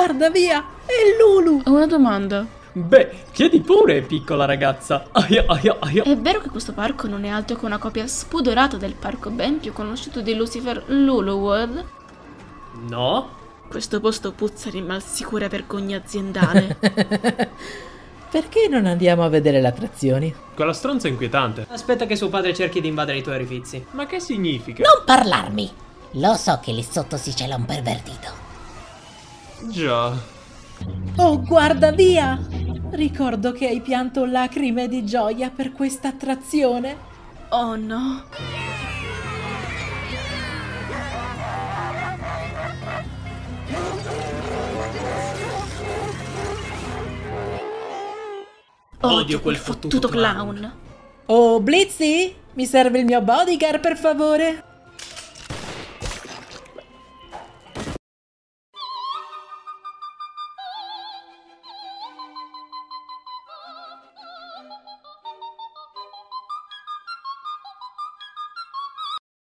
guarda via! È Lulu! Ho una domanda. Beh, chiedi pure, piccola ragazza. Aia, aia, aia. È vero che questo parco non è altro che una copia spudorata del parco ben più conosciuto di Lucifer, Luluwood? No? Questo posto puzza di malsicura vergogna aziendale. Perché non andiamo a vedere le attrazioni? Quella stronza è inquietante. Aspetta che suo padre cerchi di invadere i tuoi orifizi. Ma che significa? Non parlarmi! Lo so che lì sotto si cela un pervertito. Già. Oh, guarda via! Ricordo che hai pianto lacrime di gioia per questa attrazione. oh no. Odio quel fottuto clown. Oh, Blitzy? Mi serve il mio bodyguard, per favore?